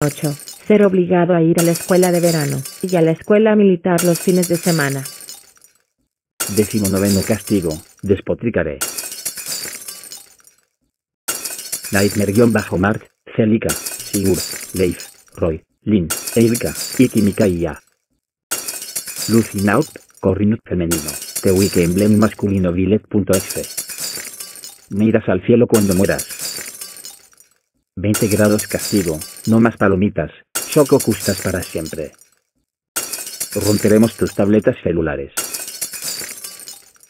8. Ser obligado a ir a la escuela de verano y a la escuela militar los fines de semana. Décimo noveno castigo, despotricaré. Nightmare-Mark, Celica, Sigur, Leif, Roy, Lin, Eilka, Iki Mikaiya. Lucy Naut, Corrinut femenino, Tewike emblem masculino billet.exe. Miras al cielo cuando mueras. 20 grados castigo, no más palomitas, choco custas para siempre. Romperemos tus tabletas celulares.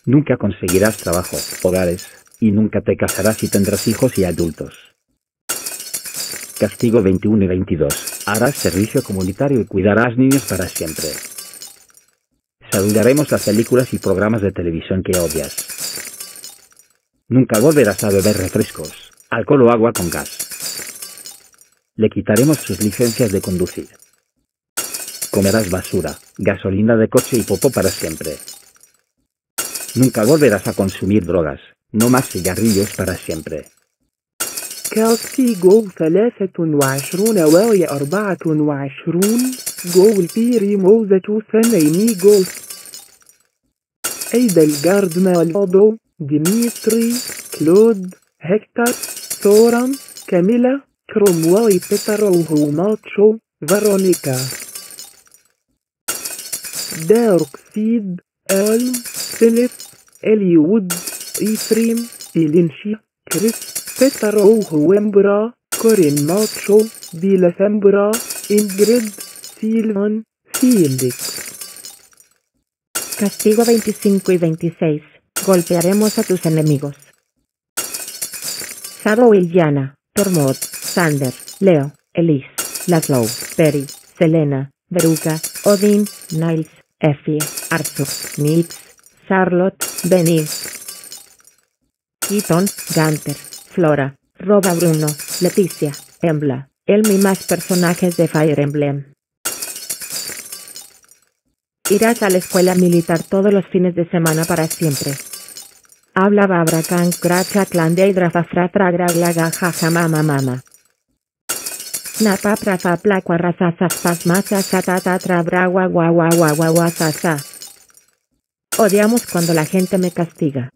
Nunca conseguirás trabajo, hogares, y nunca te casarás y tendrás hijos y adultos. Castigo 21 y 22. Harás servicio comunitario y cuidarás niños para siempre. Saludaremos las películas y programas de televisión que odias. Nunca volverás a beber refrescos, alcohol o agua con gas Le quitaremos sus licencias de conducir. Comerás basura, gasolina de coche y popó para siempre. Nunca volverás a consumir drogas, no más cigarrillos para siempre. كاستيغو ثلاثة وعشرون وهي أربعة وعشرون جول بيري موزة ثنيني جول أيدا الجارد مالودو ديميتري كلود هكتور ثوران كاميلا Cromwell y Petarolhu Malcho, Verónica. Deoxid, Elm, Philip, Eliud, Ephraim, Ilinshi, Chris, Petarolhu Embra, Corin Malcho, Dilethembra, Ingrid, Silvan, Felix. Castigo 25 y 26. Golpearemos a tus enemigos. Sado Illana, Tormod. Sander, Leo, Elise, Laszlo, Perry, Selena, Veruca, Odin, Niles, Effie, Arthur, Nix, Charlotte, Benny, Keaton, Gunter, Flora, Roba Bruno, Leticia, Embla, Elmi más personajes de Fire Emblem. Irás a la escuela militar todos los fines de semana para siempre. Habla babra can cracha clan de hidrafafra tragraglaga jaja mama mama. Raza satata trabragua guagua guagua guagua sasa. Odiamos cuando la gente me castiga.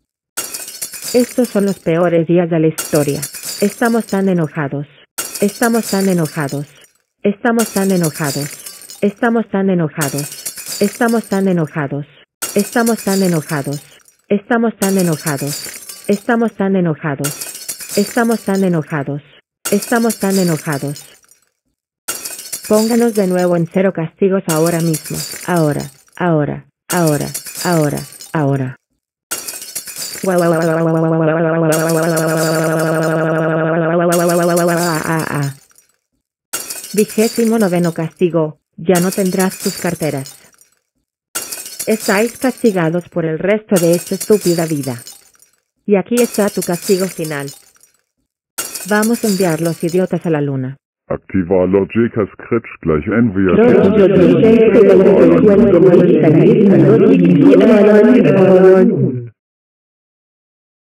Estos son los peores días de la historia. Estamos tan enojados. Estamos tan enojados. Estamos tan enojados. Estamos tan enojados. Estamos tan enojados. Estamos tan enojados. Estamos tan enojados. Estamos tan enojados. Estamos tan enojados. Estamos tan enojados. Pónganos de nuevo en cero castigos ahora mismo. Ahora, ahora, ahora, ahora, ahora. Vigésimo noveno castigo. Ya no tendrás tus carteras. Estáis castigados por el resto de esta estúpida vida. Y aquí está tu castigo final. Vamos a enviar los idiotas a la luna. Aktiver Logica Scratch gleich NVIDIA.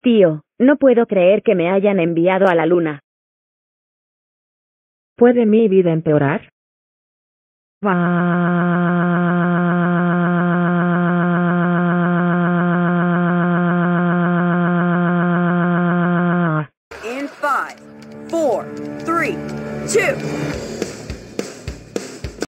Tío, no puedo creer que me hayan enviado a la luna. ¿Puede mi vida empeorar? In five, four, three, 去。